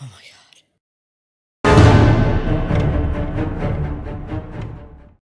Oh my God.